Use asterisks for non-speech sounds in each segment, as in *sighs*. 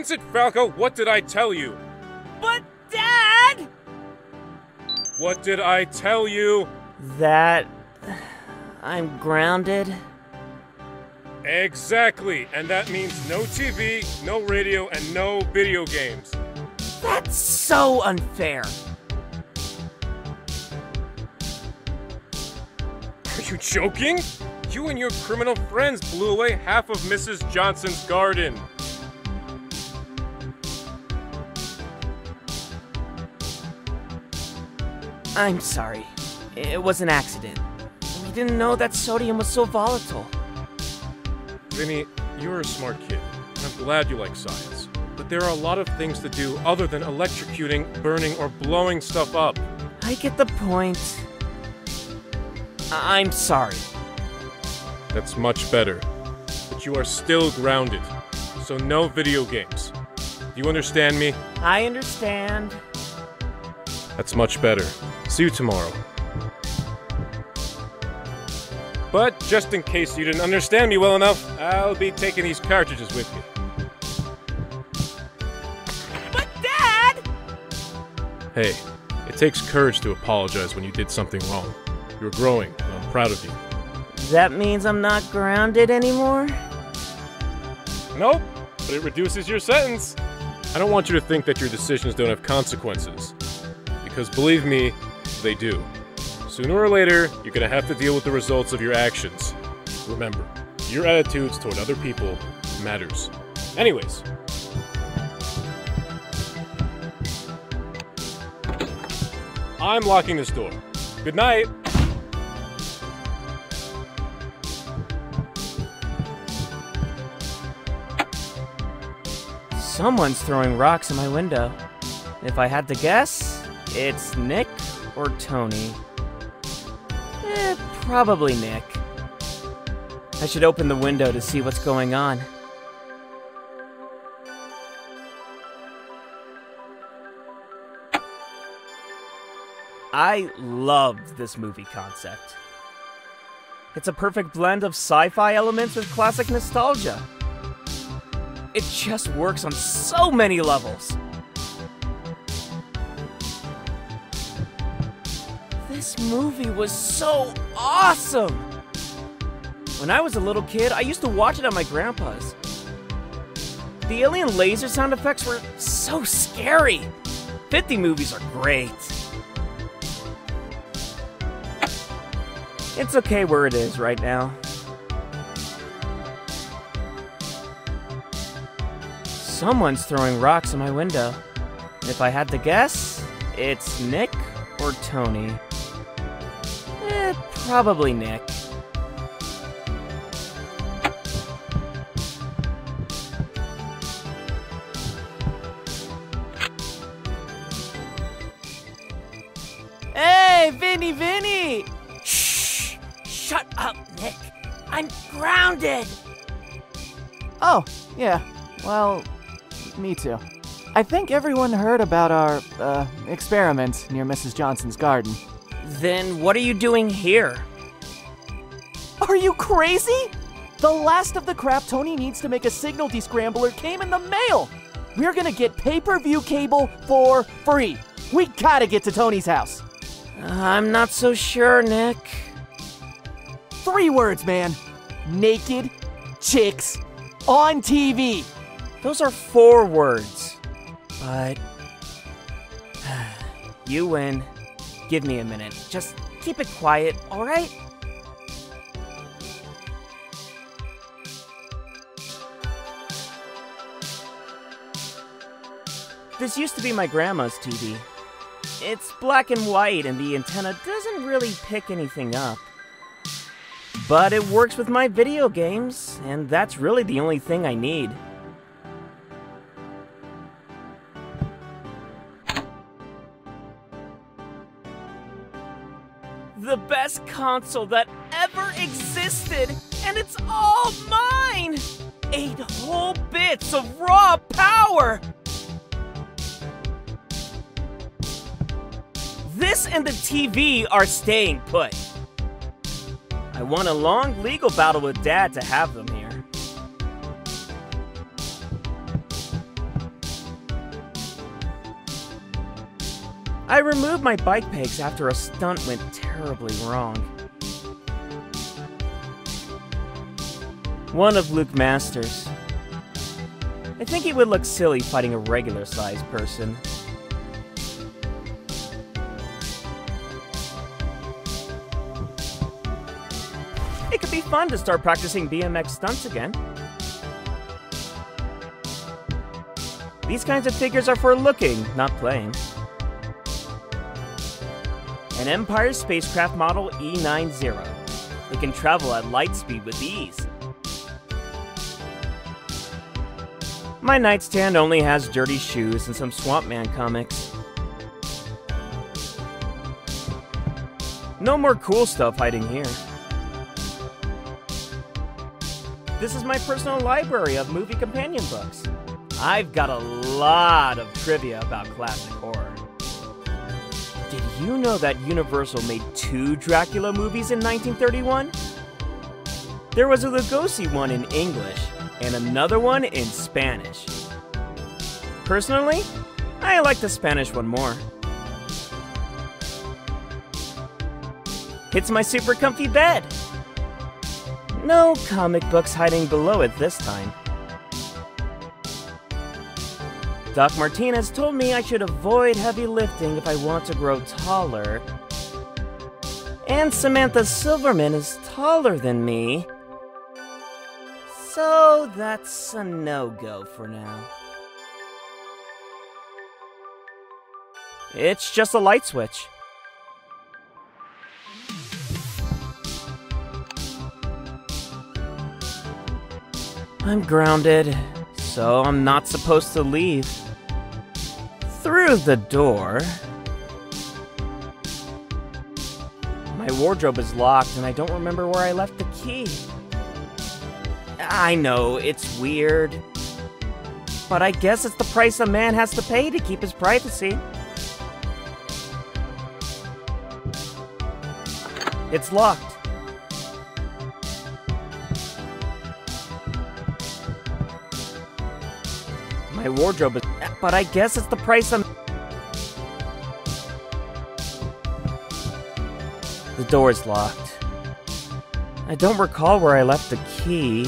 Vincent Falco, what did I tell you? But, Dad! What did I tell you? That. I'm grounded. Exactly, and that means no TV, no radio, and no video games. That's so unfair. Are you joking? You and your criminal friends blew away half of Mrs. Johnson's garden. I'm sorry. It was an accident. We didn't know that sodium was so volatile. Vinny, you're a smart kid, I'm glad you like science. But there are a lot of things to do other than electrocuting, burning, or blowing stuff up. I get the point. I- I'm sorry. That's much better. But you are still grounded, so no video games. Do you understand me? I understand. That's much better. See you tomorrow. But just in case you didn't understand me well enough, I'll be taking these cartridges with me. But, Dad! Hey, it takes courage to apologize when you did something wrong. You're growing, and I'm proud of you. That means I'm not grounded anymore? Nope, but it reduces your sentence. I don't want you to think that your decisions don't have consequences. Because believe me, they do. Sooner or later, you're gonna have to deal with the results of your actions. Remember, your attitudes toward other people matters. Anyways, I'm locking this door. Good night. Someone's throwing rocks in my window. If I had to guess, it's Nick or Tony. Eh, probably Nick. I should open the window to see what's going on. I loved this movie concept. It's a perfect blend of sci fi elements with classic nostalgia. It just works on so many levels. This movie was so awesome! When I was a little kid, I used to watch it at my grandpa's. The alien laser sound effects were so scary. 50 movies are great. It's okay where it is right now. Someone's throwing rocks in my window. If I had to guess, it's Nick or Tony. Probably Nick. Hey, Vinny, Vinny! Shh! Shut up, Nick. I'm grounded. Oh, yeah. Well, me too. I think everyone heard about our uh, experiment near Mrs. Johnson's garden. Then what are you doing here? Are you crazy? The last of the crap Tony needs to make a signal descrambler came in the mail. We're gonna get pay per view cable for free. We gotta get to Tony's house. Uh, I'm not so sure, Nick. Three words, man naked chicks on TV. Those are four words. But. *sighs* you win. Give me a minute. Just keep it quiet, alright? This used to be my grandma's TV. It's black and white, and the antenna doesn't really pick anything up. But it works with my video games, and that's really the only thing I need. Best console that ever existed, and it's all mine! Eight whole bits of raw power! This and the TV are staying put. I won a long legal battle with Dad to have them here. I removed my bike pegs after a stunt went terribly wrong. One of Luke Masters. I think he would look silly fighting a regular sized person. It could be fun to start practicing BMX stunts again. These kinds of figures are for looking, not playing. An Empire spacecraft model E90. It can travel at light speed with ease. My nightstand only has dirty shoes and some Swamp Man comics. No more cool stuff hiding here. This is my personal library of movie companion books. I've got a lot of trivia about classic horror. You know that Universal made two Dracula movies in 1931? There was a Lugosi one in English and another one in Spanish. Personally, I like the Spanish one more. It's my super comfy bed. No comic books hiding below it this time. Doc Martinez told me I should avoid heavy lifting if I want to grow taller. And Samantha Silverman is taller than me. So that's a no-go for now. It's just a light switch. I'm grounded, so I'm not supposed to leave. Through the door. My wardrobe is locked and I don't remember where I left the key. I know, it's weird. But I guess it's the price a man has to pay to keep his privacy. It's locked. My wardrobe is. But I guess it's the price I'm. The is locked. I don't recall where I left the key.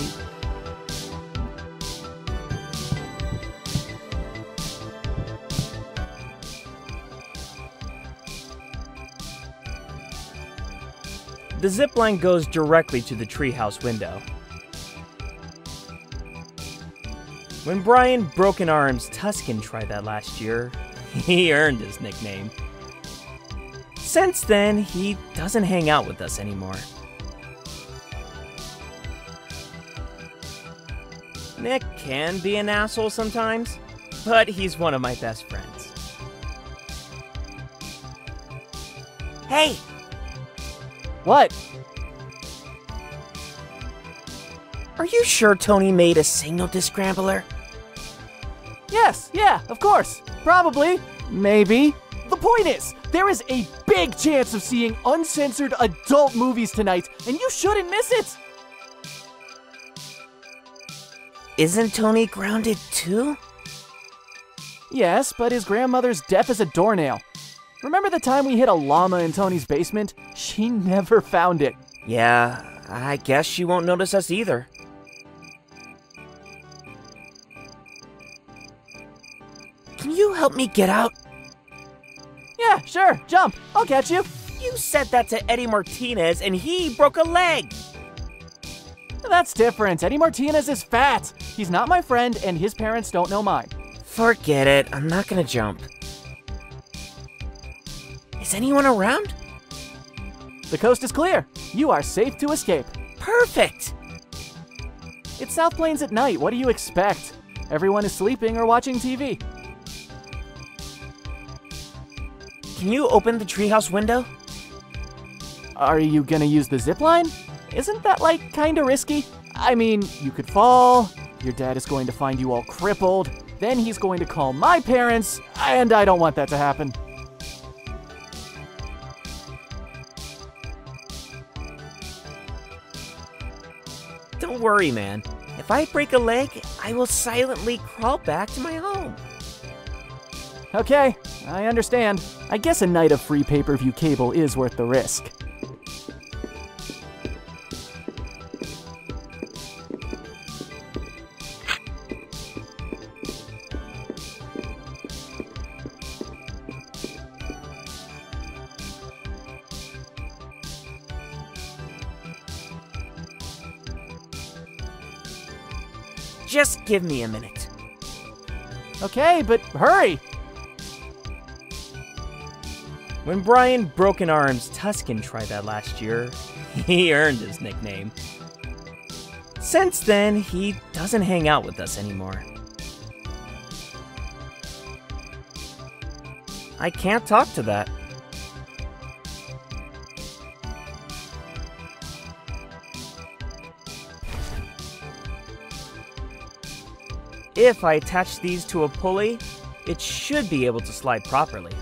The zipline goes directly to the treehouse window. When Brian Broken Arms Tuscan tried that last year, *laughs* he earned his nickname. Since then, he doesn't hang out with us anymore. Nick can be an asshole sometimes, but he's one of my best friends. Hey, What? Are you sure Tony made a signal descrambler? Yes, yeah, of course. Probably. Maybe. The point is, there is a big chance of seeing uncensored adult movies tonight, and you shouldn't miss it. Isn't Tony grounded too? Yes, but his grandmother's deaf as a doornail. Remember the time we hid a llama in Tony's basement? She *laughs* never found it. Yeah, I guess she won't notice us either. Help me get out? Yeah, sure, jump. I'll catch you. You said that to Eddie Martinez and he broke a leg. That's different. Eddie Martinez is fat. He's not my friend, and his parents don't know mine. Forget it. I'm not gonna jump. Is anyone around? The coast is clear. You are safe to escape. Perfect. It's South Plains at night. What do you expect? Everyone is sleeping or watching TV. Can you open the treehouse window? Are you gonna use the zip line? Isn't that like kinda risky? I mean, you could fall, your dad is going to find you all crippled, then he's going to call my parents, and I don't want that to happen. Don't worry, man. If I break a leg, I will silently crawl back to my home. Okay, I understand. I guess a night of free pay per view cable is worth the risk. Just give me a minute. Okay, but hurry! When Brian Broken Arms Tuscan tried that last year, *laughs* he earned his nickname. Since then, he doesn't hang out with us anymore. I can't talk to that. If I attach these to a pulley, it should be able to slide properly.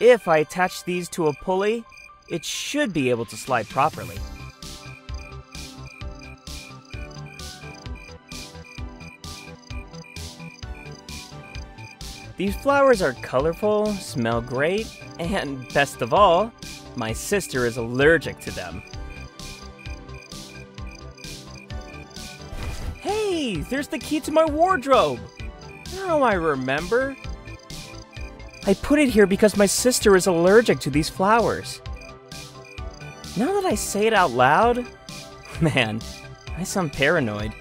If I attach these to a pulley, it should be able to slide properly. These flowers are colorful, smell great, and best of all, my sister is allergic to them. Hey, there's the key to my wardrobe! Now I remember. I put it here because my sister is allergic to these flowers. Now that I say it out loud, *laughs* man, I sound paranoid.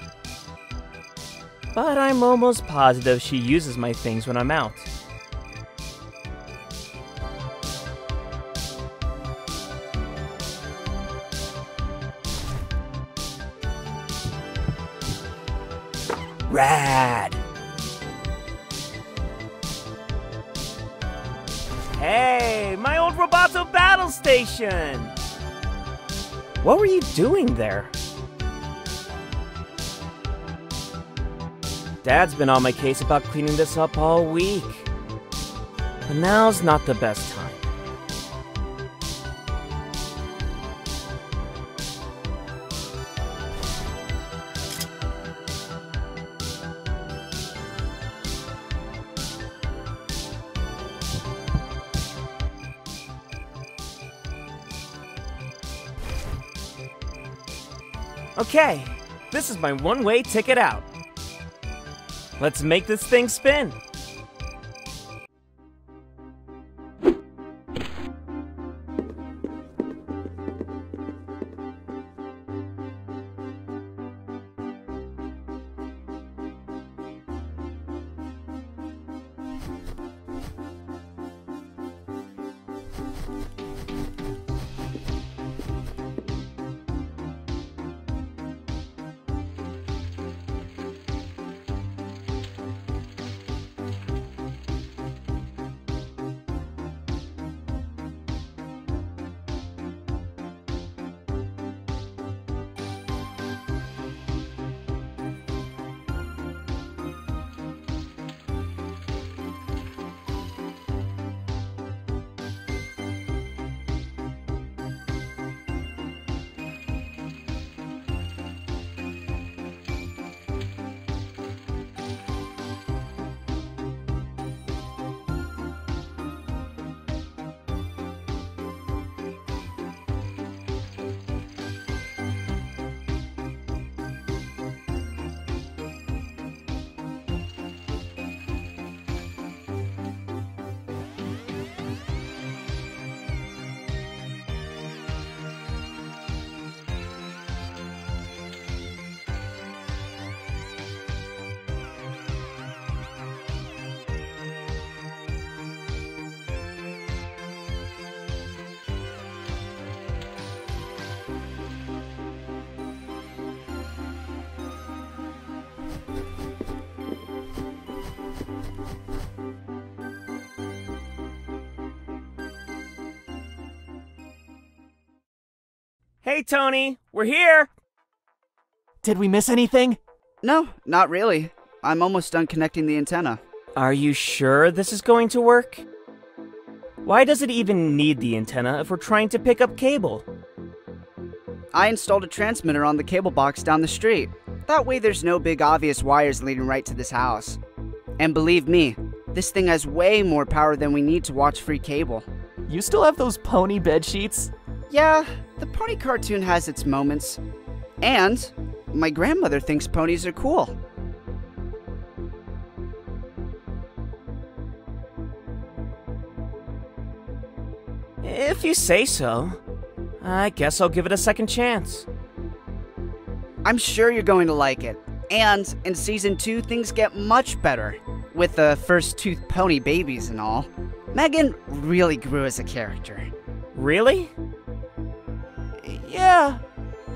But I'm almost positive she uses my things when I'm out. Station! What were you doing there? Dad's been on my case about cleaning this up all week. But now's not the best time. Okay, this is my one way ticket out. Let's make this thing spin. Hey, Tony, we're here. Did we miss anything? No, not really. I'm almost done connecting the antenna. Are you sure this is going to work? Why does it even need the antenna if we're trying to pick up cable? I installed a transmitter on the cable box down the street. That way there's no big obvious wires leading right to this house. And believe me, this thing has way more power than we need to watch free cable. You still have those pony bed sheets? Yeah, the pony cartoon has its moments. And my grandmother thinks ponies are cool. If you say so. I guess I'll give it a second chance. I'm sure you're going to like it. And in season 2, things get much better. With the first tooth pony babies and all. Megan really grew as a character. Really? Yeah.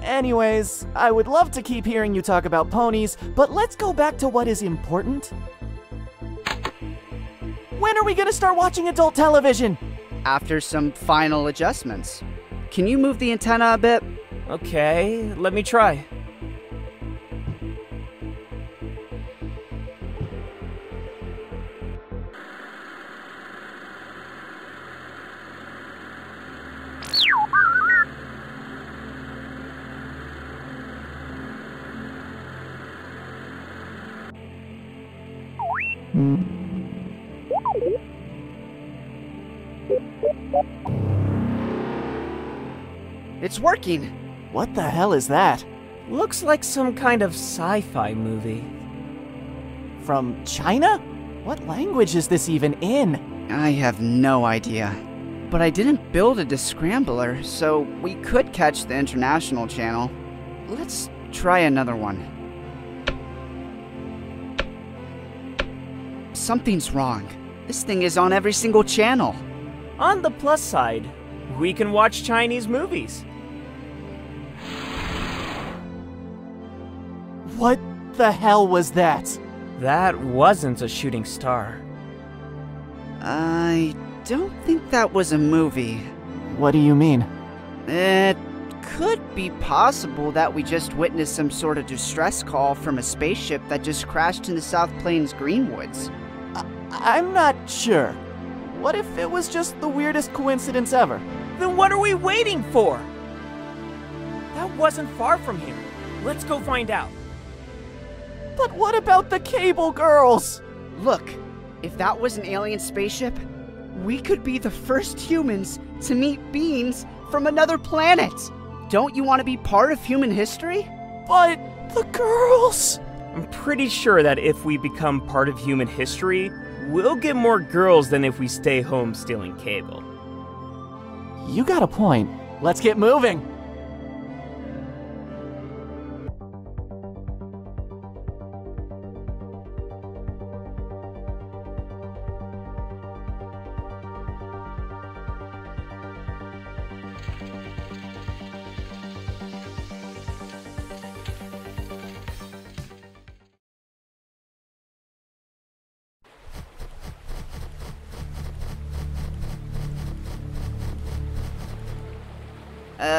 Anyways, I would love to keep hearing you talk about ponies, but let's go back to what is important. When are we gonna start watching adult television? After some final adjustments. Can you move the antenna a bit? Okay, let me try. It's working. What the hell is that? Looks like some kind of sci fi movie. From China? What language is this even in? I have no idea. But I didn't build a descrambler, so we could catch the international channel. Let's try another one. Something's wrong. This thing is on every single channel. On the plus side, we can watch Chinese movies. What the hell was that? That wasn't a shooting star. I don't think that was a movie. What do you mean? It could be possible that we just witnessed some sort of distress call from a spaceship that just crashed in the South Plains Greenwoods. I'm not sure. What if it was just the weirdest coincidence ever? Then what are we waiting for? That wasn't far from here. Let's go find out. But what about the cable girls? Look, if that was an alien spaceship, we could be the first humans to meet beings from another planet. Don't you want to be part of human history? But the girls. I'm pretty sure that if we become part of human history, we'll get more girls than if we stay home stealing cable. You got a point. Let's get moving.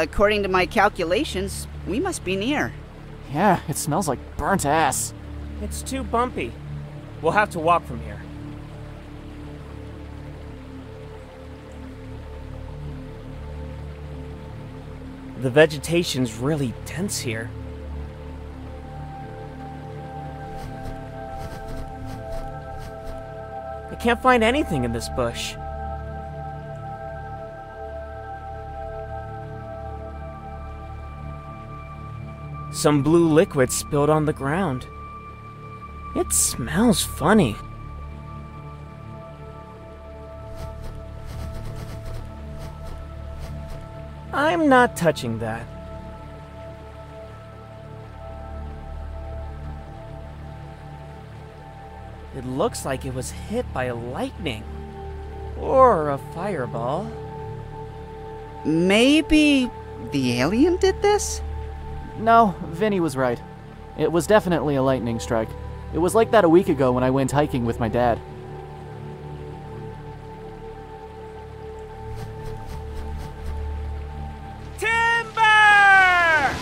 According to my calculations, we must be near. Yeah, it smells like burnt ass. It's too bumpy. We'll have to walk from here. The vegetation's really dense here. I can't find anything in this bush. Some blue liquid spilled on the ground. It smells funny. I'm not touching that. It looks like it was hit by lightning. Or a fireball. Maybe the alien did this? No, Vinny was right. It was definitely a lightning strike. It was like that a week ago when I went hiking with my dad. Timber!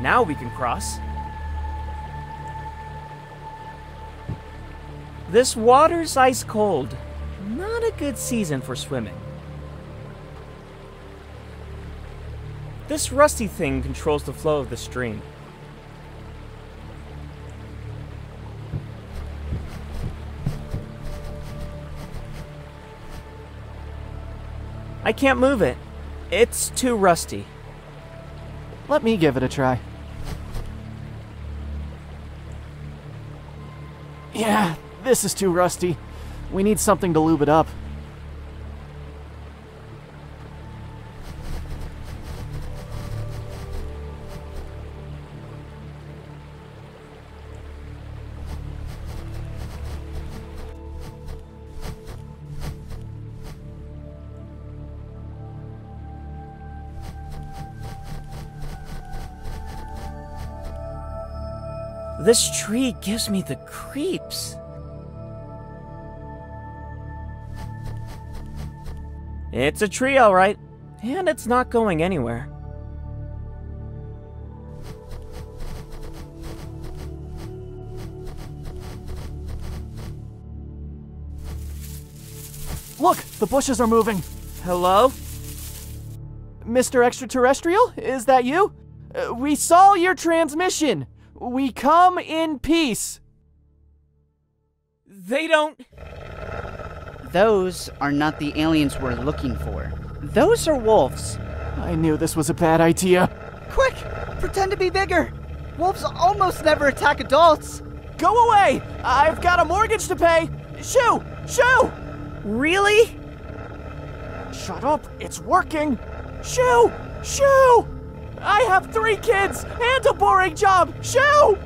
Now we can cross. This water's ice cold. Good season for swimming. This rusty thing controls the flow of the stream. I can't move it. It's too rusty. Let me give it a try. Yeah, this is too rusty. We need something to lube it up. This tree gives me the creeps. It's a tree, all right, and it's not going anywhere. Look, the bushes are moving. Hello? Mr. Extraterrestrial, is that you? Uh, we saw your transmission. We come in peace. They don't. Those are not the aliens we're looking for. Those are wolves. I knew this was a bad idea. Quick! Pretend to be bigger! Wolves almost never attack adults! Go away! I've got a mortgage to pay! Shoo! Shoo! Really? Shut up, it's working! Shoo! Shoo! I have three kids and a boring job! Shoo!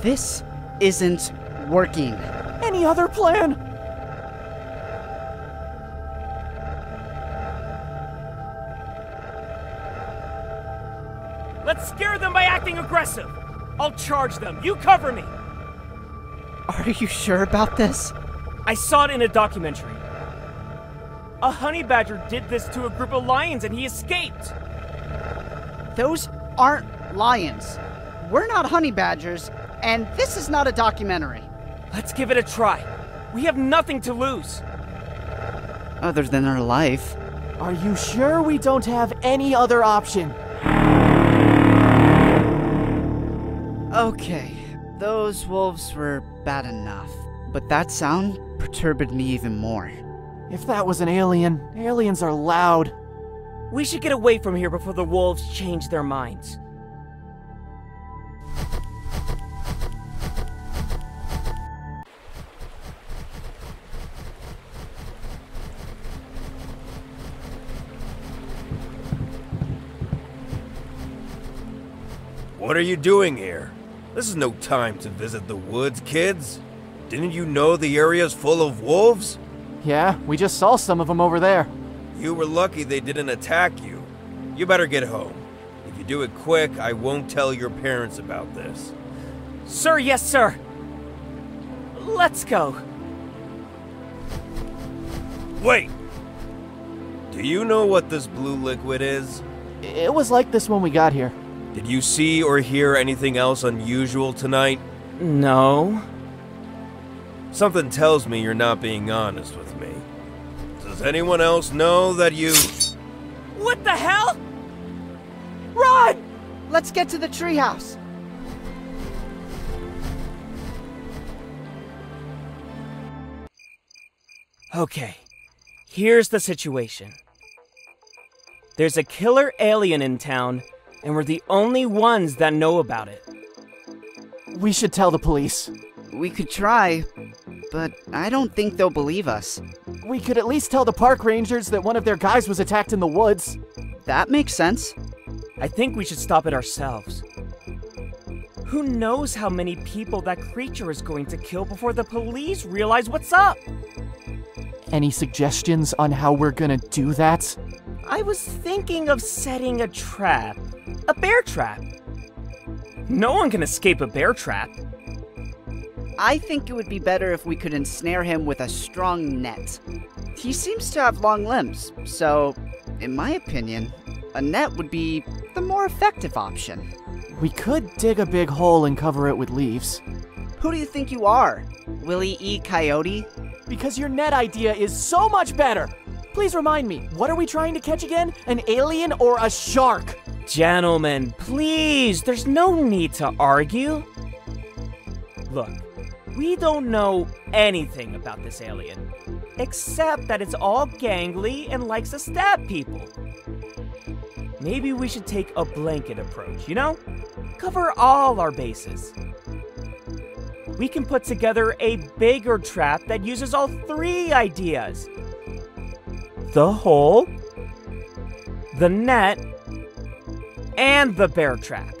This isn't working. Any other plan? Let's scare them by acting aggressive. I'll charge them. You cover me. Are you sure about this? I saw it in a documentary. A honey badger did this to a group of lions and he escaped. Those aren't lions. We're not honey badgers, and this is not a documentary. Let's give it a try. We have nothing to lose. Other than our life. Are you sure we don't have any other option? Okay, those wolves were bad enough. But that sound perturbed me even more. If that was an alien, aliens are loud. We should get away from here before the wolves change their minds. What are you doing here? This is no time to visit the woods, kids. Didn't you know the area's full of wolves? Yeah, we just saw some of them over there. You were lucky they didn't attack you. You better get home. If you do it quick, I won't tell your parents about this. Sir, yes, sir. Let's go. Wait! Do you know what this blue liquid is? It was like this when we got here. Did you see or hear anything else unusual tonight? No. Something tells me you're not being honest with me. Does anyone else know that you. What the hell? Run! Let's get to the treehouse. Okay, here's the situation. There's a killer alien in town, and we're the only ones that know about it. We should tell the police. We could try, but I don't think they'll believe us. We could at least tell the park rangers that one of their guys was attacked in the woods. That makes sense. I think we should stop it ourselves. Who knows how many people that creature is going to kill before the police realize what's up? Any suggestions on how we're gonna do that? I was thinking of setting a trap. A bear trap. No one can escape a bear trap. I think it would be better if we could ensnare him with a strong net. He seems to have long limbs, so, in my opinion, a net would be the more effective option. We could dig a big hole and cover it with leaves. Who do you think you are? Wile E. Coyote? Because your net idea is so much better. Please remind me, what are we trying to catch again? An alien or a shark? Gentlemen, please, there's no need to argue. Look, we don't know anything about this alien, except that it's all gangly and likes to stab people. Maybe we should take a blanket approach, you know? Cover all our bases. We can put together a bigger trap that uses all three ideas the hole, the net, and the bear trap.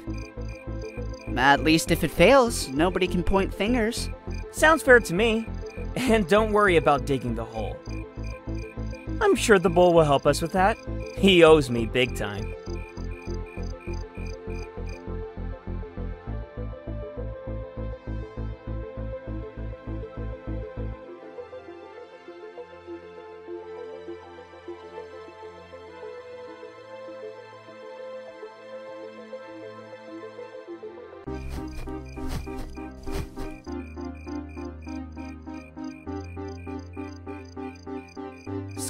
At least if it fails, nobody can point fingers. Sounds fair to me. And don't worry about digging the hole. I'm sure the bull will help us with that. He owes me big time.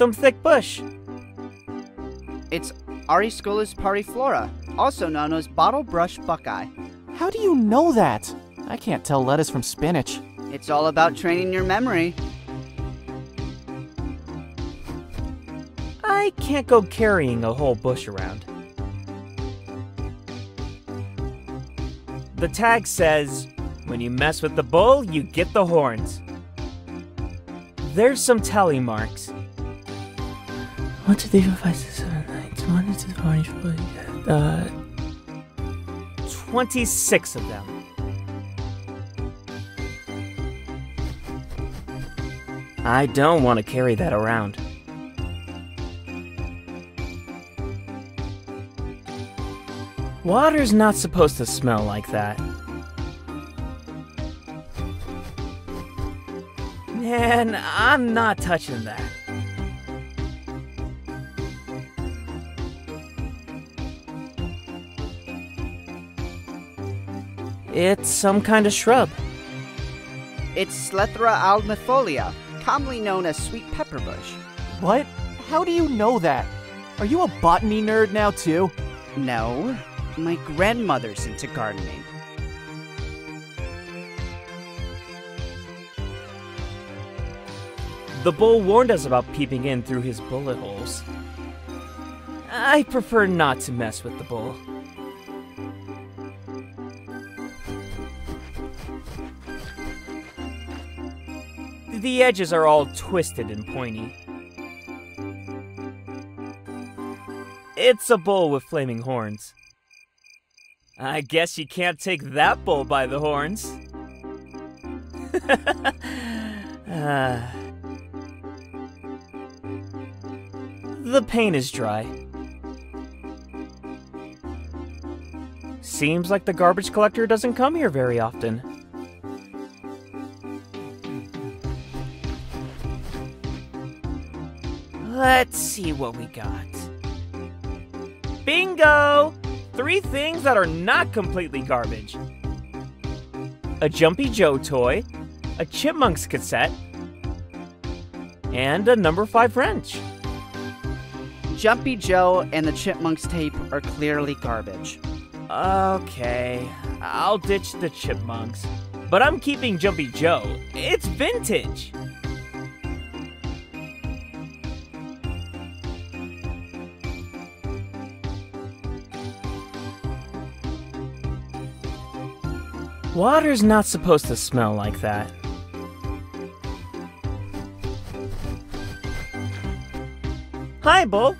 Some thick bush. It's Aesculus parviflora, also known as bottle brush buckeye. How do you know that? I can't tell lettuce from spinach. It's all about training your memory. I can't go carrying a whole bush around. The tag says, when you mess with the bull, you get the horns. There's some tally marks. One, two, three, four, five, six, seven, eight. One, two, four, five, uh, 26 of them. I don't want to carry that around. Water's not supposed to smell like that. Man, I'm not touching that. It's some kind of shrub. It's Clethra alnifolia, commonly known as sweet pepper bush. What? How do you know that? Are you a botany nerd now, too? No, my grandmother's into gardening. The bull warned us about peeping in through his bullet holes. I prefer not to mess with the bull. The edges are all twisted and pointy. It's a bull with flaming horns. I guess you can't take that bull by the horns. Ah. *laughs* The paint is dry. Seems like the garbage collector doesn't come here very often. Let's see what we got. Bingo! Three things that are not completely garbage a Jumpy Joe toy, a Chipmunks cassette, and a number 5 wrench. Jumpy Joe and the Chipmunks tape are clearly garbage. Okay, I'll ditch the chipmunks. But I'm keeping Jumpy Joe. It's vintage. Water's not supposed to smell like that. Hi, Bull.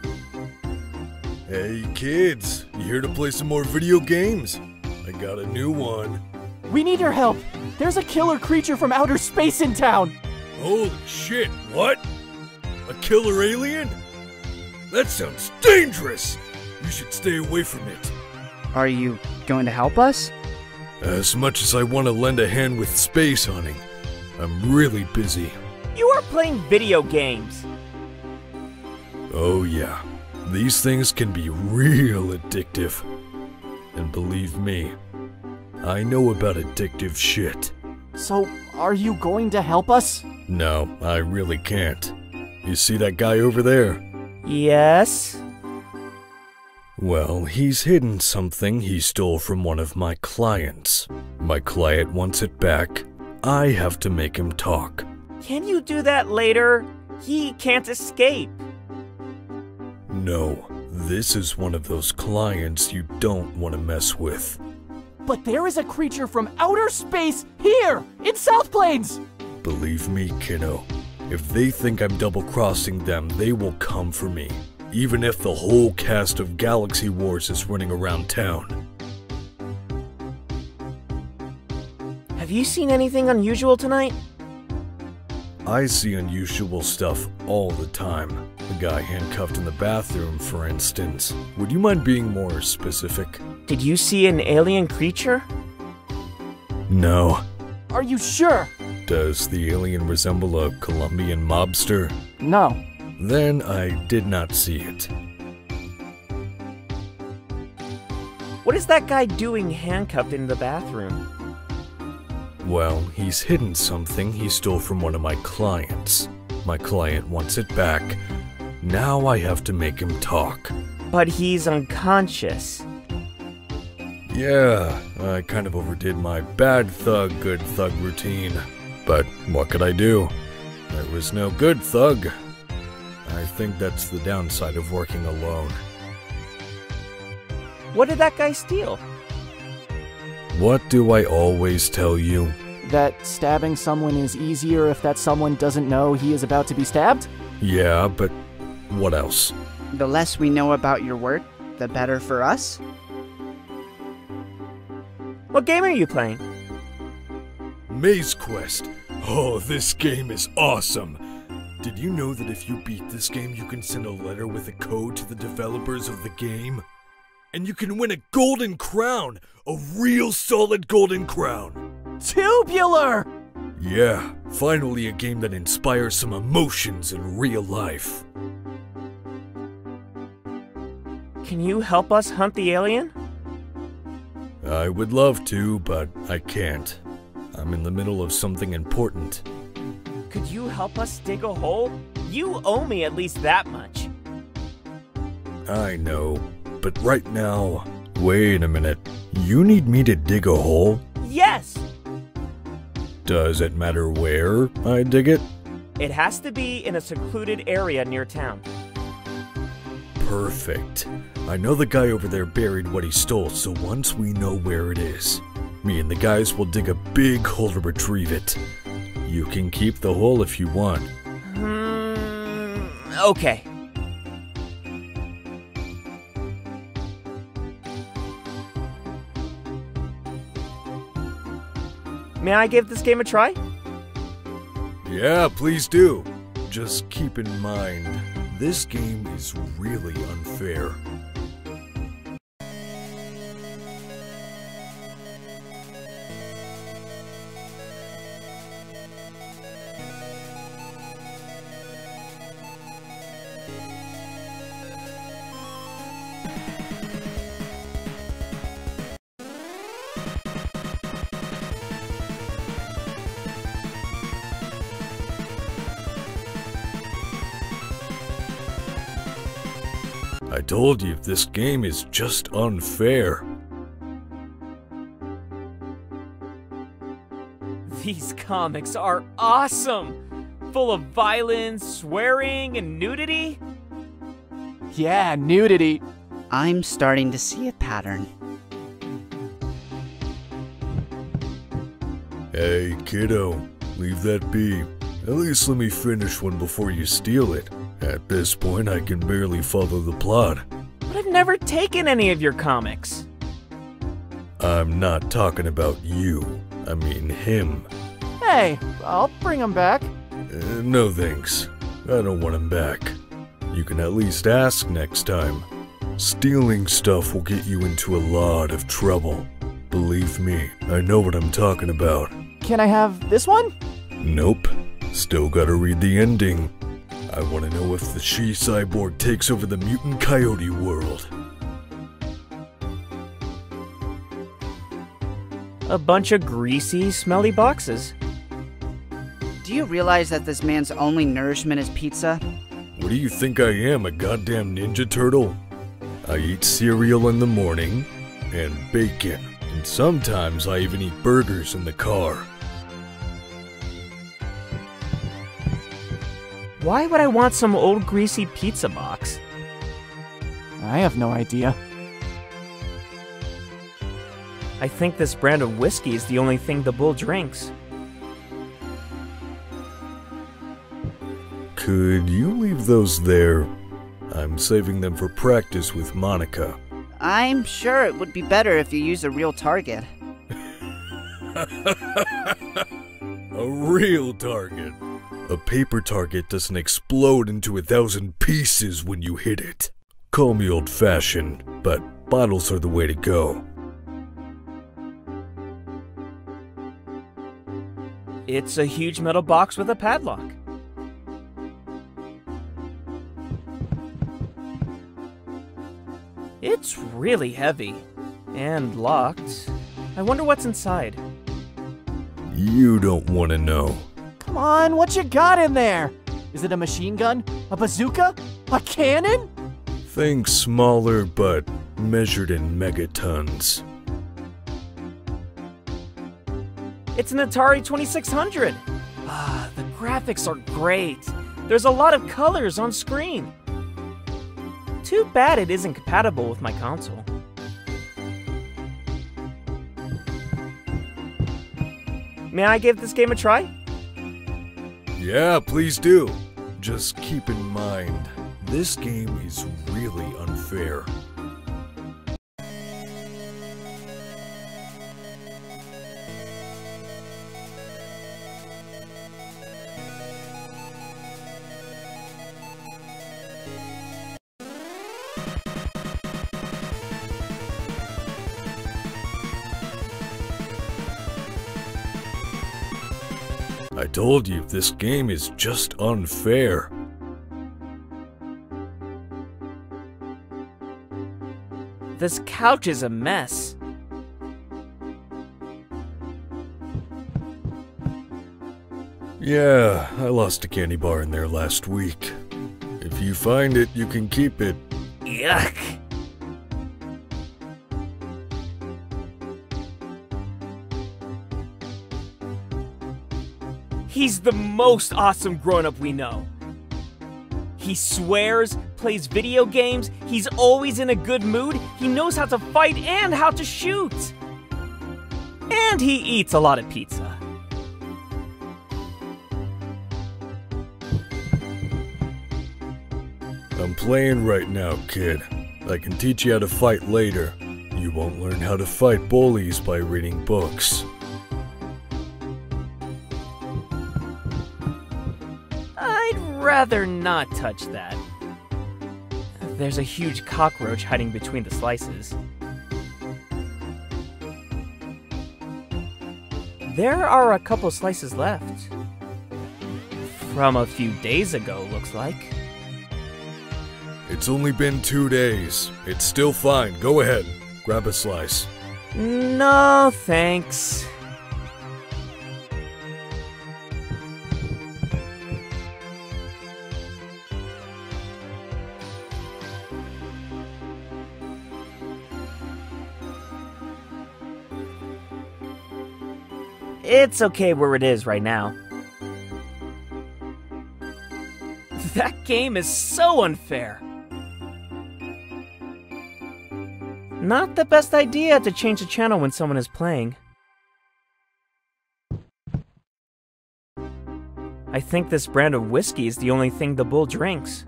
Hey kids, you here to play some more video games? I got a new one. We need your help. There's a killer creature from outer space in town. Holy shit, what? A killer alien? That sounds dangerous! You should stay away from it. Are you going to help us? As much as I want to lend a hand with space hunting, I'm really busy. You are playing video games. Oh, yeah. These things can be real addictive. And believe me, I know about addictive shit. So, are you going to help us? No, I really can't. You see that guy over there? Yes? Well, he's hidden something he stole from one of my clients. My client wants it back. I have to make him talk. Can you do that later? He can't escape. No, this is one of those clients you don't want to mess with. But there is a creature from outer space here in South Plains! Believe me, kiddo, if they think I'm double crossing them, they will come for me. Even if the whole cast of Galaxy Wars is running around town. Have you seen anything unusual tonight? I see unusual stuff all the time. The guy handcuffed in the bathroom, for instance. Would you mind being more specific? Did you see an alien creature? No. Are you sure? Does the alien resemble a Colombian mobster? No. Then I did not see it. What is that guy doing handcuffed in the bathroom? Well, he's hidden something he stole from one of my clients. My client wants it back. Now I have to make him talk. But he's unconscious. Yeah, I kind of overdid my bad thug, good thug routine. But what could I do? There was no good thug. I think that's the downside of working alone. What did that guy steal? What do I always tell you? That stabbing someone is easier if that someone doesn't know he is about to be stabbed? Yeah, but what else? The less we know about your work, the better for us. What game are you playing? Maze Quest. Oh, this game is awesome. Did you know that if you beat this game, you can send a letter with a code to the developers of the game? And you can win a golden crown! A real solid golden crown! Tubular! Yeah, finally a game that inspires some emotions in real life. Can you help us hunt the alien? I would love to, but I can't. I'm in the middle of something important. Could you help us dig a hole? You owe me at least that much. I know, but right now. Wait a minute. You need me to dig a hole? Yes! Does it matter where I dig it? It has to be in a secluded area near town. Perfect. I know the guy over there buried what he stole, so once we know where it is, me and the guys will dig a big hole to retrieve it. You can keep the hole if you want. Hmm. Okay. May I give this game a try? Yeah, please do. Just keep in mind, this game is really unfair. I told you this game is just unfair. These comics are awesome! Full of violence, swearing, and nudity. Yeah, nudity. I'm starting to see a pattern. Hey, kiddo, leave that be. At least let me finish one before you steal it. At this point, I can barely follow the plot. But I've never taken any of your comics. I'm not talking about you. I mean him. Hey, I'll bring him back. Uh, no thanks. I don't want him back. You can at least ask next time. Stealing stuff will get you into a lot of trouble. Believe me, I know what I'm talking about. Can I have this one? Nope. Still gotta read the ending. I wanna know if the she cyborg takes over the mutant coyote world. a bunch of greasy, smelly boxes. Do you realize that this man's only nourishment is pizza? What do you think I am, a goddamn Ninja Turtle? I eat cereal in the morning, and bacon, and sometimes I even eat burgers in the car. Why would I want some old greasy pizza box? I have no idea. I think this brand of whiskey is the only thing the bull drinks. Could you leave those there? I'm saving them for practice with Monica. I'm sure it would be better if you use a real target. *laughs* A real target. A paper target doesn't explode into a thousand pieces when you hit it. Call me old fashioned, but bottles are the way to go. It's a huge metal box with a padlock. It's really heavy and locked. I wonder what's inside. You don't want to know. Come on, what you got in there? Is it a machine gun? A bazooka? A cannon? Think smaller, but measured in megatons. It's an Atari 2600. Ah, the graphics are great. There's a lot of colors on screen. Too bad it isn't compatible with my console. May I give this game a try? Yeah, please do. Just keep in mind, this game is really unfair. Told you, this game is just unfair. This couch is a mess. Yeah, I lost a candy bar in there last week. If you find it, you can keep it. Yuck. He's the most awesome grown up we know. He swears, plays video games, he's always in a good mood, he knows how to fight and how to shoot. And he eats a lot of pizza. I'm playing right now, kid. I can teach you how to fight later. You won't learn how to fight bullies by reading books. Rather not touch that. There's a huge cockroach hiding between the slices. There are a couple slices left. From a few days ago, looks like. It's only been two days. It's still fine. Go ahead. Grab a slice. No, thanks. It's okay where it is right now. *laughs* That game is so unfair. Not the best idea to change the channel when someone is playing. I think this brand of whiskey is the only thing the bull drinks.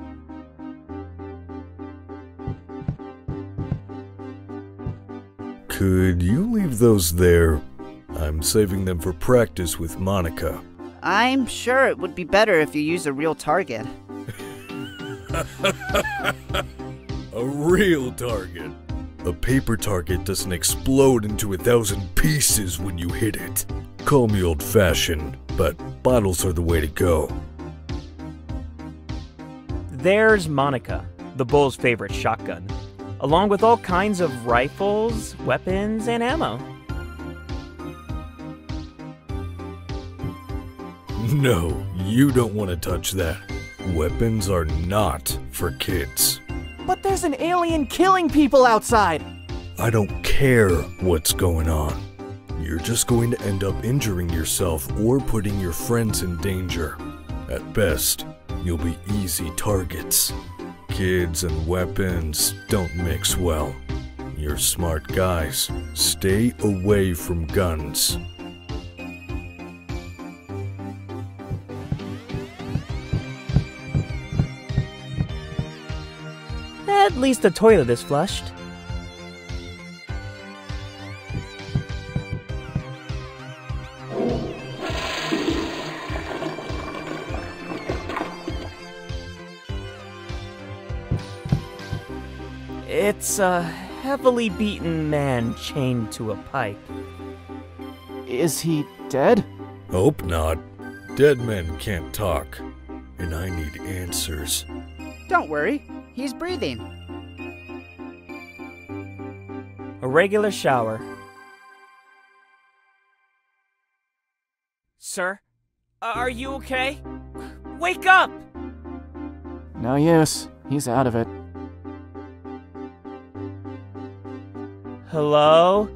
Could you leave those there? I'm saving them for practice with Monica. I'm sure it would be better if you use a real target. *laughs* A real target. A paper target doesn't explode into a thousand pieces when you hit it. Call me old fashioned, but bottles are the way to go. There's Monica, the bull's favorite shotgun, along with all kinds of rifles, weapons, and ammo. No, you don't want to touch that. Weapons are not for kids. But there's an alien killing people outside! I don't care what's going on. You're just going to end up injuring yourself or putting your friends in danger. At best, you'll be easy targets. Kids and weapons don't mix well. You're smart guys. Stay away from guns. At least the toilet is flushed. It's a heavily beaten man chained to a pipe. Is he dead? Hope not. Dead men can't talk. And I need answers. Don't worry, he's breathing. A regular shower. Sir, are you okay? Wake up! No use. He's out of it. Hello?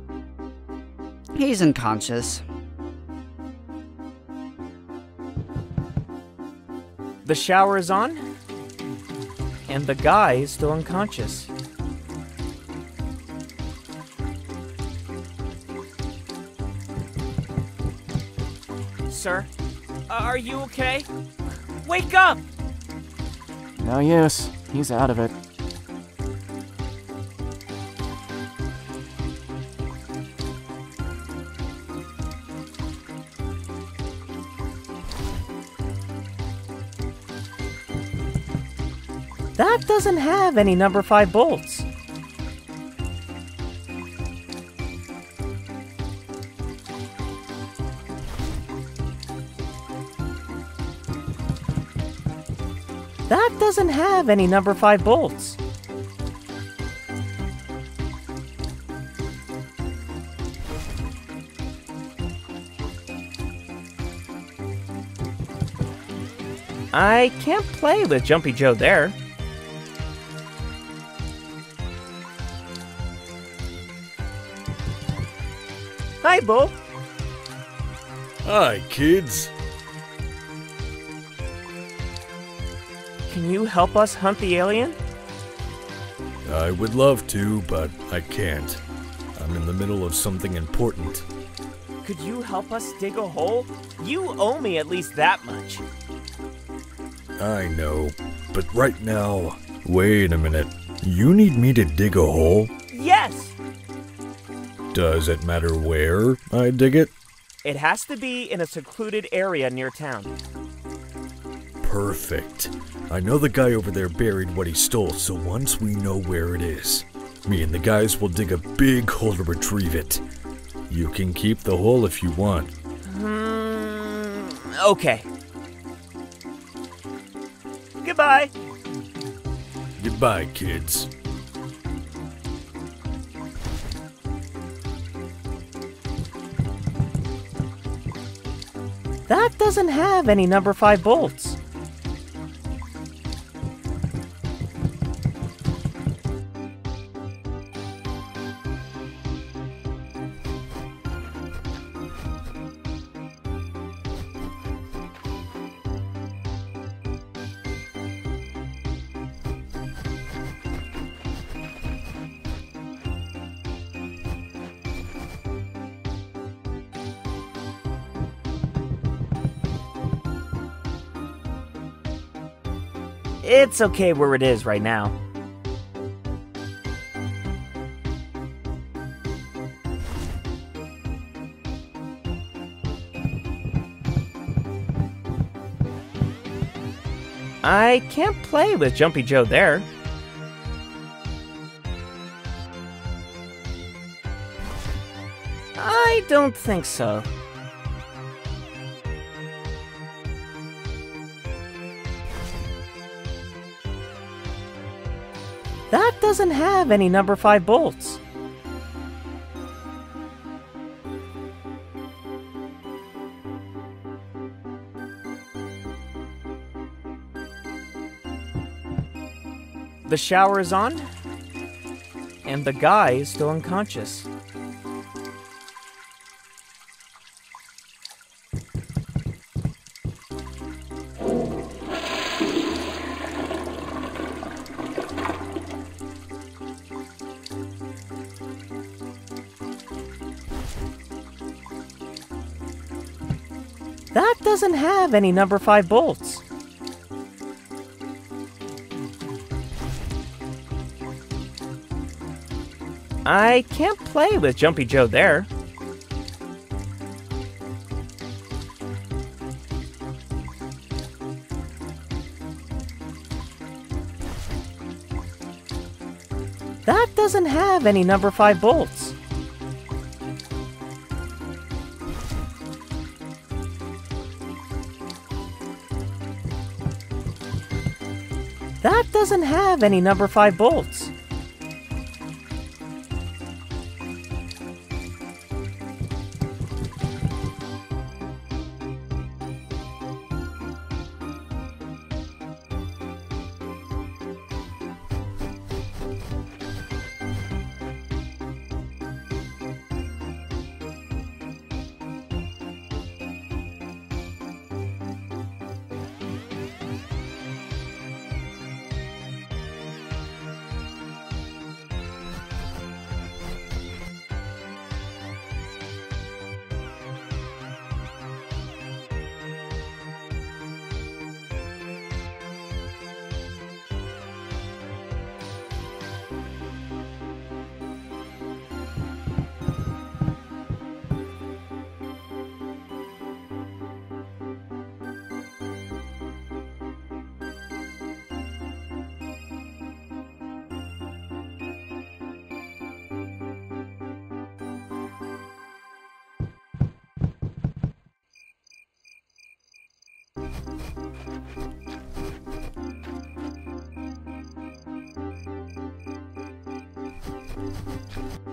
He's unconscious. The shower is on, and the guy is still unconscious. Sir, uh, are you okay? Wake up! No use. He's out of it. That doesn't have any number 5 bolts. Doesn't have any number 5 bolts. I can't play with Jumpy Joe there. Hi, Bo. Hi, kids. Can you help us hunt the alien? I would love to, but I can't. I'm in the middle of something important. Could you help us dig a hole? You owe me at least that much. I know, but right now. Wait a minute. You need me to dig a hole? Yes! Does it matter where I dig it? It has to be in a secluded area near town. Perfect. I know the guy over there buried what he stole, so once we know where it is, me and the guys will dig a big hole to retrieve it. You can keep the hole if you want. Hmm. Okay. Goodbye. Goodbye, kids. That doesn't have any number 5 bolts. It's okay where it is right now. I can't play with Jumpy Joe there. I don't think so. doesn't have any number 5 bolts. The shower is on, and the guy is still unconscious. Have any number 5 bolts. I can't play with Jumpy Joe there. That doesn't have any number 5 bolts. Have any number 5 bolts. Thank you.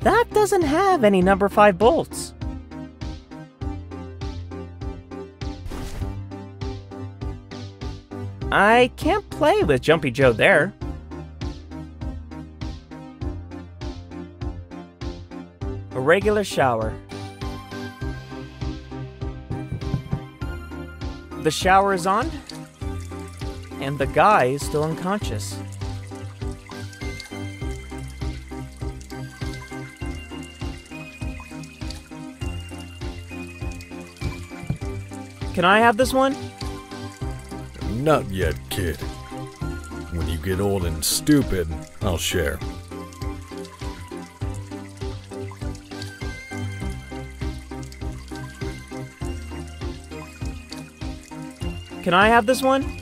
That doesn't have any number 5 bolts. I can't play with Jumpy Joe there. A regular shower. The shower is on, and the guy is still unconscious. Can I have this one? Not yet, kid. When you get old and stupid, I'll share. Can I have this one?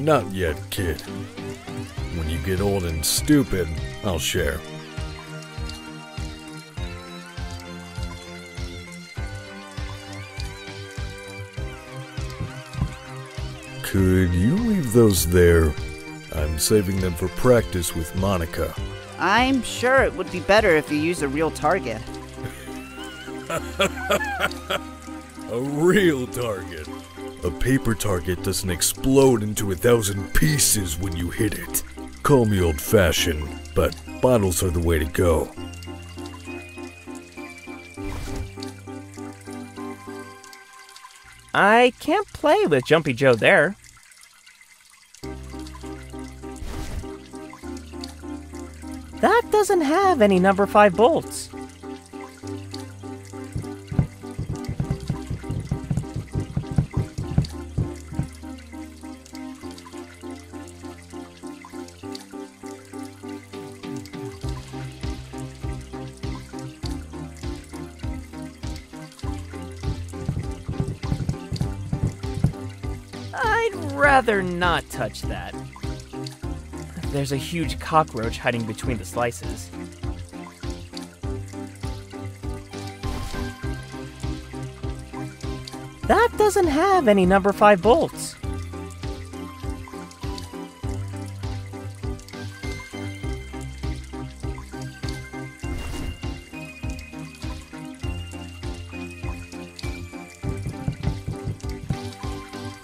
Not yet, kid. When you get old and stupid, I'll share. Could you leave those there? I'm saving them for practice with Monica. I'm sure it would be better if you use a real target. *laughs* A real target. A paper target doesn't explode into a thousand pieces when you hit it. Call me old fashioned, but bottles are the way to go. I can't play with Jumpy Joe there. doesn't have any number 5 bolts. I'd rather not touch that. There's a huge cockroach hiding between the slices. That doesn't have any number 5 bolts.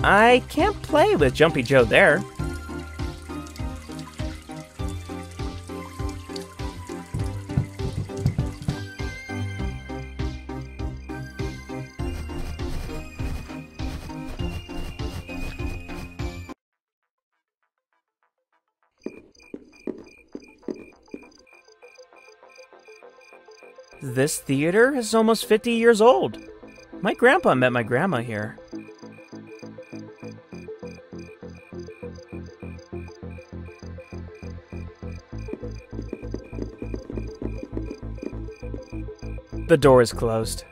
I can't play with Jumpy Joe there. This theater is almost 50 years old. My grandpa met my grandma here. The door is closed.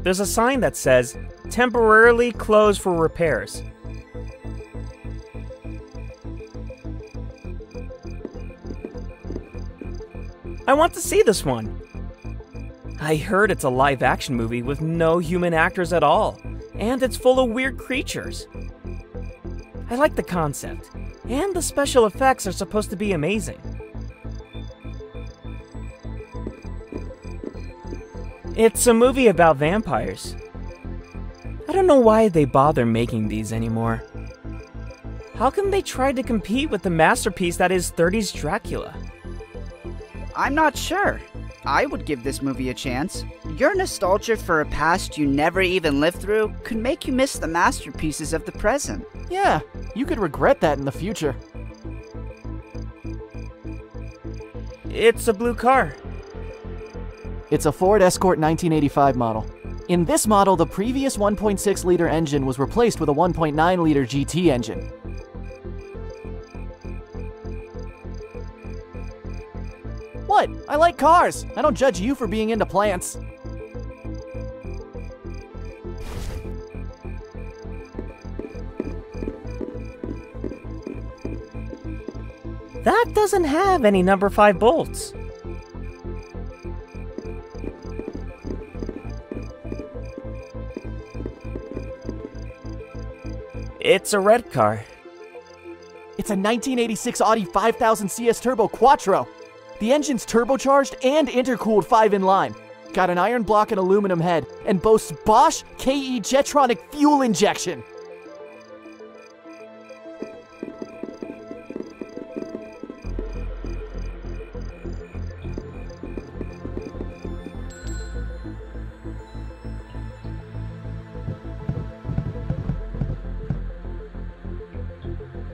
There's a sign that says, temporarily closed for repairs. I want to see this one. I heard it's a live action movie with no human actors at all, and it's full of weird creatures. I like the concept, and the special effects are supposed to be amazing. It's a movie about vampires. I don't know why they bother making these anymore. How come they tried to compete with the masterpiece that is 30s Dracula? I'm not sure. I would give this movie a chance. Your nostalgia for a past you never even lived through could make you miss the masterpieces of the present. Yeah, you could regret that in the future. It's a blue car. It's a Ford Escort 1985 model. In this model, the previous 1.6 liter engine was replaced with a 1.9 liter GT engine. What? I like cars. I don't judge you for being into plants. That doesn't have any number 5 bolts. It's a red car. It's a 1986 Audi 5000 CS Turbo Quattro. The engine's turbocharged and intercooled 5 in line. Got an iron block and aluminum head, and boasts Bosch KE Jetronic fuel injection.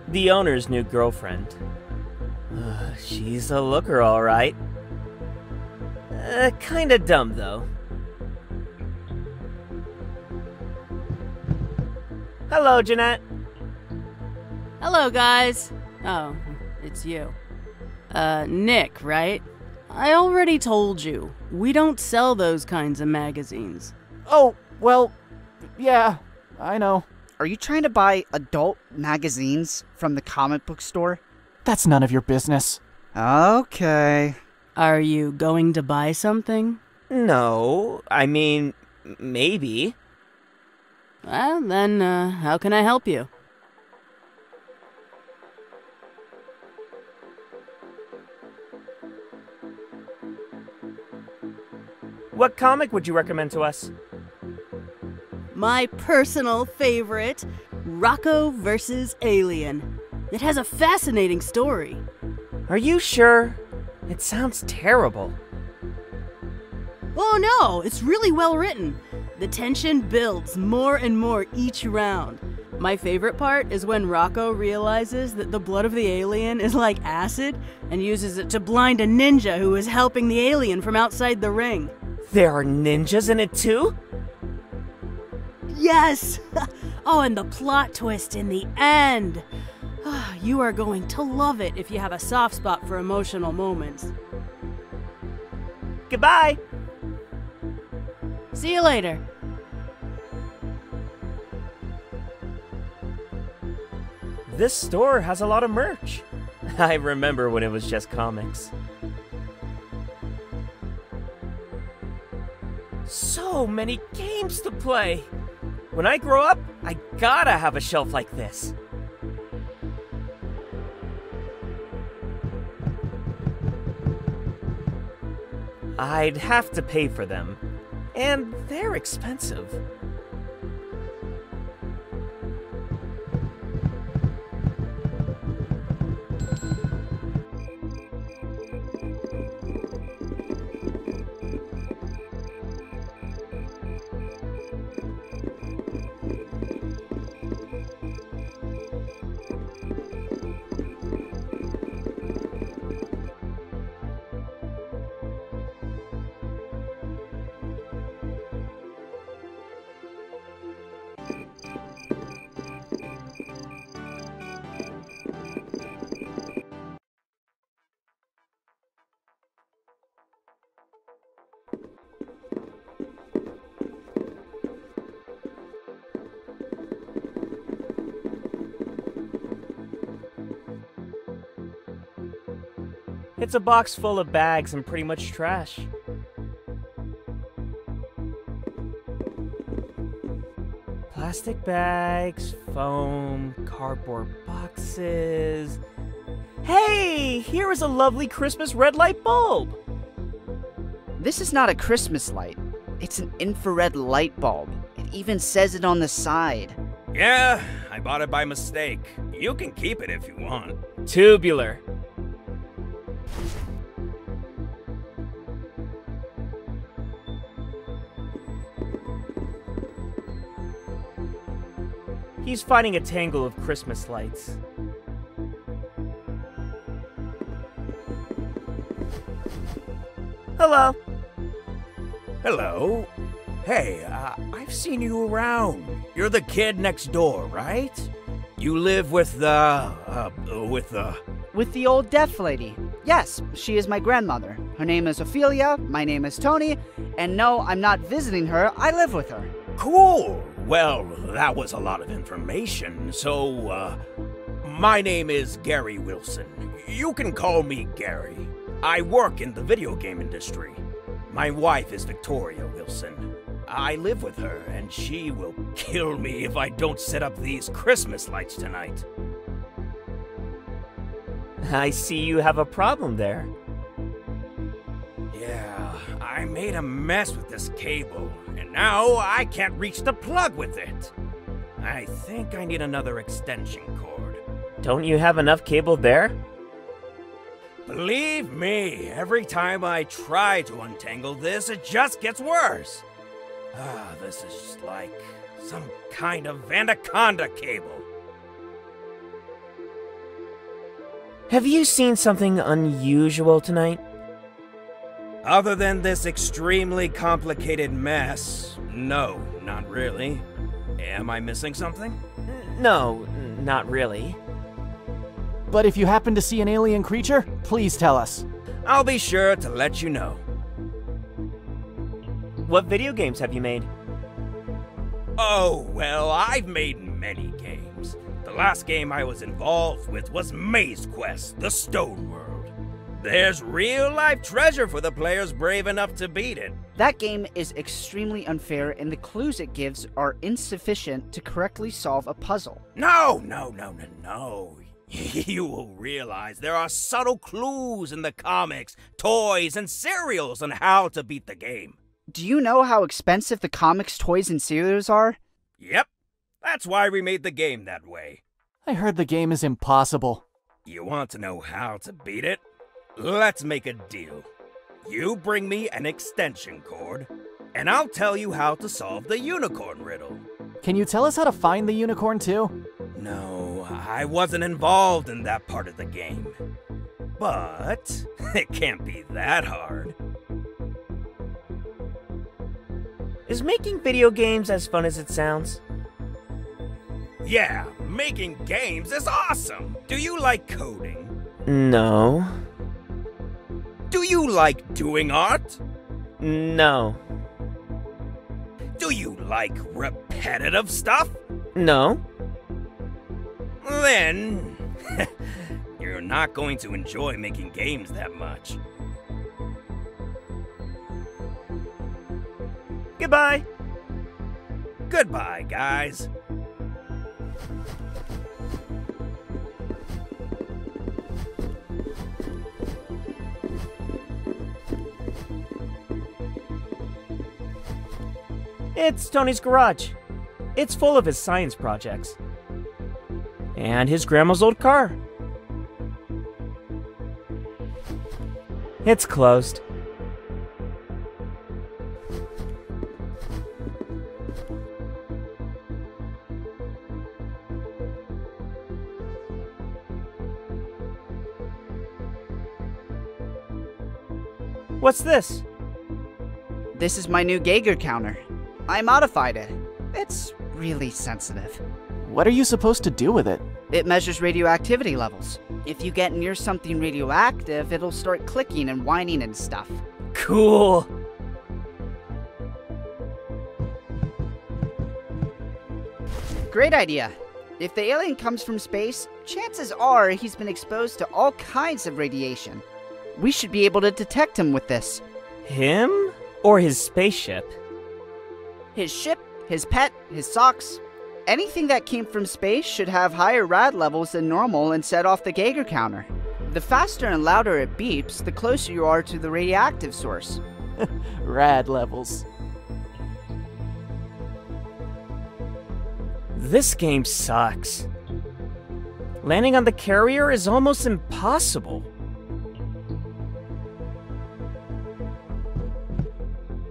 The owner's new girlfriend. She's a looker, alright. Uh, kinda dumb, though. Hello, Jeanette. Hello, guys. Oh, it's you. Uh, Nick, right? I already told you. We don't sell those kinds of magazines. Oh, well, yeah, I know. Are you trying to buy adult magazines from the comic book store? That's none of your business. Okay. Are you going to buy something? No, I mean, maybe. Well, then, uh, how can I help you? What comic would you recommend to us? My personal favorite Rocco vs. Alien. It has a fascinating story. Are you sure? It sounds terrible. Oh no, it's really well written. The tension builds more and more each round. My favorite part is when Rocco realizes that the blood of the alien is like acid and uses it to blind a ninja who is helping the alien from outside the ring. There are ninjas in it too? Yes! *laughs* oh, and the plot twist in the end. *sighs* you are going to love it if you have a soft spot for emotional moments. Goodbye! See you later. This store has a lot of merch. *laughs* I remember when it was just comics. So many games to play. When I grow up, I gotta have a shelf like this. I'd have to pay for them, and they're expensive. It's a box full of bags and pretty much trash. Plastic bags, foam, cardboard boxes. Hey, here is a lovely Christmas red light bulb. This is not a Christmas light. It's an infrared light bulb. It even says it on the side. Yeah, I bought it by mistake. You can keep it if you want. Tubular. He's fighting a tangle of Christmas lights. Hello. Hello. Hey, uh, I've seen you around. You're the kid next door, right? You live with the. Uh, with the. With the old deaf lady. Yes, she is my grandmother. Her name is Ophelia, my name is Tony, and no, I'm not visiting her, I live with her. Cool. Well, that was a lot of information. So, uh, my name is Gary Wilson. You can call me Gary. I work in the video game industry. My wife is Victoria Wilson. I live with her, and she will *laughs* kill me if I don't set up these Christmas lights tonight. I see you have a problem there. Yeah, I made a mess with this cable, now I can't reach the plug with it. I think I need another extension cord. Don't you have enough cable there? Believe me, every time I try to untangle this, it just gets worse. Ah, this is just like some kind of anaconda cable. Have you seen something unusual tonight? Other than this extremely complicated mess, no, not really. Am I missing something? No, not really. But if you happen to see an alien creature, please tell us. I'll be sure to let you know. What video games have you made? Oh, well, I've made many games. The last game I was involved with was Maze Quest The Stone World. There's real life treasure for the players brave enough to beat it. That game is extremely unfair, and the clues it gives are insufficient to correctly solve a puzzle. No, no, no, no, no. *laughs* you will realize there are subtle clues in the comics, toys, and cereals on how to beat the game. Do you know how expensive the comics, toys, and cereals are? Yep, that's why we made the game that way. I heard the game is impossible. You want to know how to beat it? Let's make a deal. You bring me an extension cord, and I'll tell you how to solve the unicorn riddle. Can you tell us how to find the unicorn too? No, I wasn't involved in that part of the game. But *laughs* it can't be that hard. Is making video games as fun as it sounds? Yeah, making games is awesome. Do you like coding? No. Do you like doing art? No. Do you like repetitive stuff? No. then *laughs* you're not going to enjoy making games that much. Goodbye. Goodbye, guys. It's Tony's garage. It's full of his science projects. And his grandma's old car. It's closed. What's this? This is my new Geiger counter. I modified it. It's really sensitive. What are you supposed to do with it? It measures radioactivity levels. If you get near something radioactive, it'll start clicking and whining and stuff. Cool. Great idea. If the alien comes from space, chances are he's been exposed to all kinds of radiation. We should be able to detect him with this. Him or his spaceship? His ship, his pet, his socks. Anything that came from space should have higher rad levels than normal and set off the Geiger counter. The faster and louder it beeps, the closer you are to the radioactive source. *laughs* Rad levels. This game sucks. Landing on the carrier is almost impossible.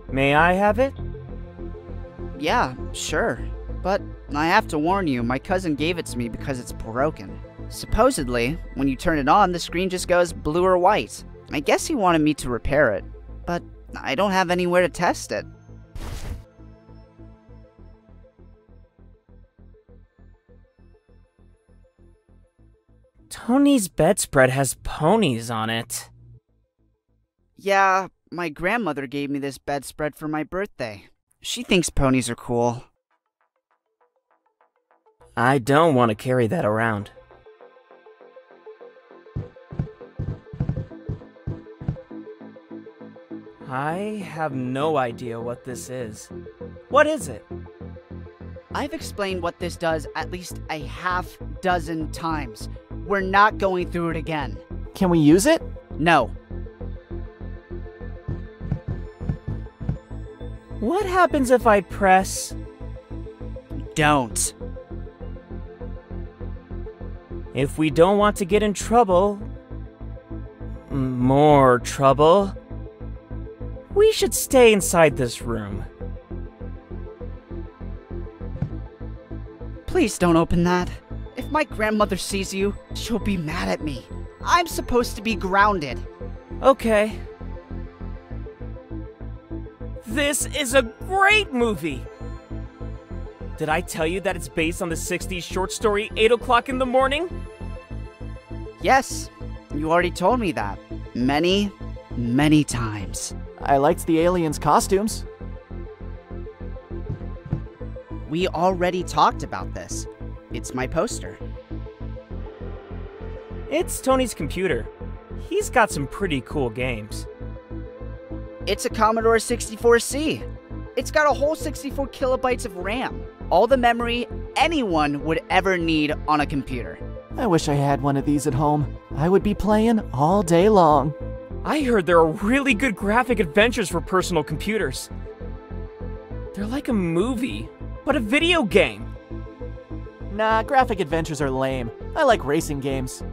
May I have it? Yeah, sure. But I have to warn you, my cousin gave it to me because it's broken. Supposedly, when you turn it on, the screen just goes blue or white. I guess he wanted me to repair it, but I don't have anywhere to test it. Tony's bedspread has ponies on it. Yeah, my grandmother gave me this bedspread for my birthday. She thinks ponies are cool. I don't want to carry that around. I have no idea what this is. What is it? I've explained what this does at least a half dozen times. We're not going through it again. Can we use it? No. What happens if I press? Don't. If we don't want to get in trouble, more trouble, we should stay inside this room. Please don't open that. If my grandmother sees you, she'll be mad at me. I'm supposed to be grounded. Okay. This is a great movie! Did I tell you that it's based on the 60s short story 8 o'clock in the morning? Yes, you already told me that. Many, many times. I liked the aliens' costumes. We already talked about this. It's my poster. It's Tony's computer. He's got some pretty cool games. It's a Commodore 64C. It's got a whole 64 kilobytes of RAM. All the memory anyone would ever need on a computer. I wish I had one of these at home. I would be playing all day long. I heard there are really good graphic adventures for personal computers. They're like a movie, but a video game. Nah, graphic adventures are lame. I like racing games.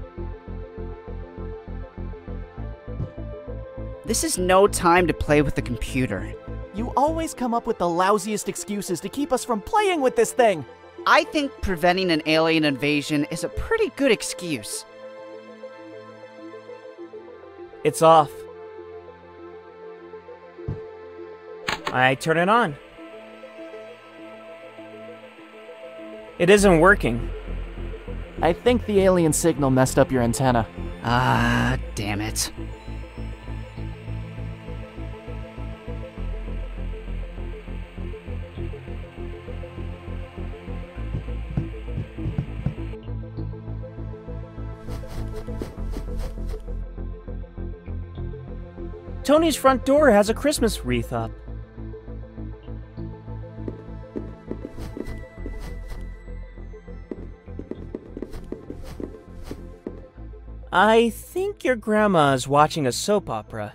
This is no time to play with the computer. You always come up with the lousiest excuses to keep us from playing with this thing. I think preventing an alien invasion is a pretty good excuse. It's off. I turn it on. It isn't working. I think the alien signal messed up your antenna. Ah, damn it. Tony's front door has a Christmas wreath up. I think your grandma is watching a soap opera.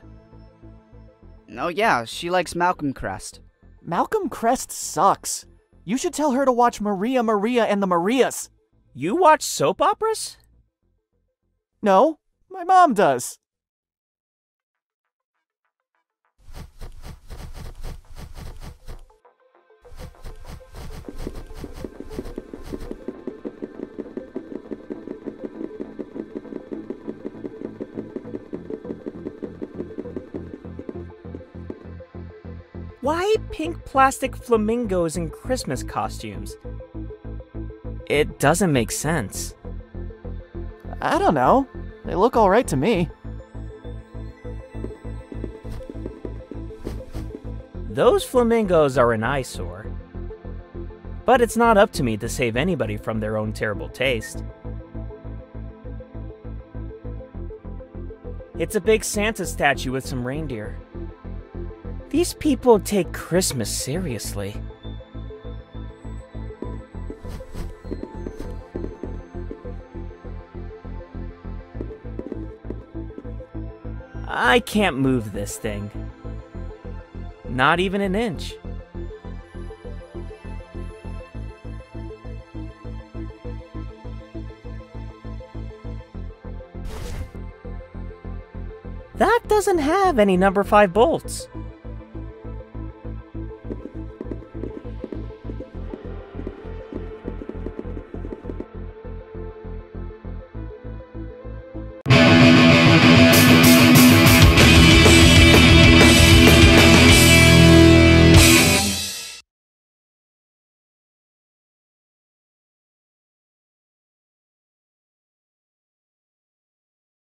Oh, yeah, she likes Malcolm Crest. Malcolm Crest sucks. You should tell her to watch Maria Maria and the Marias. You watch soap operas? No, my mom does. Why pink plastic flamingos in Christmas costumes? It doesn't make sense. I don't know. They look alright to me. Those flamingos are an eyesore. But it's not up to me to save anybody from their own terrible taste. It's a big Santa statue with some reindeer. These people take Christmas seriously. I can't move this thing. Not even an inch. That doesn't have any number 5 bolts.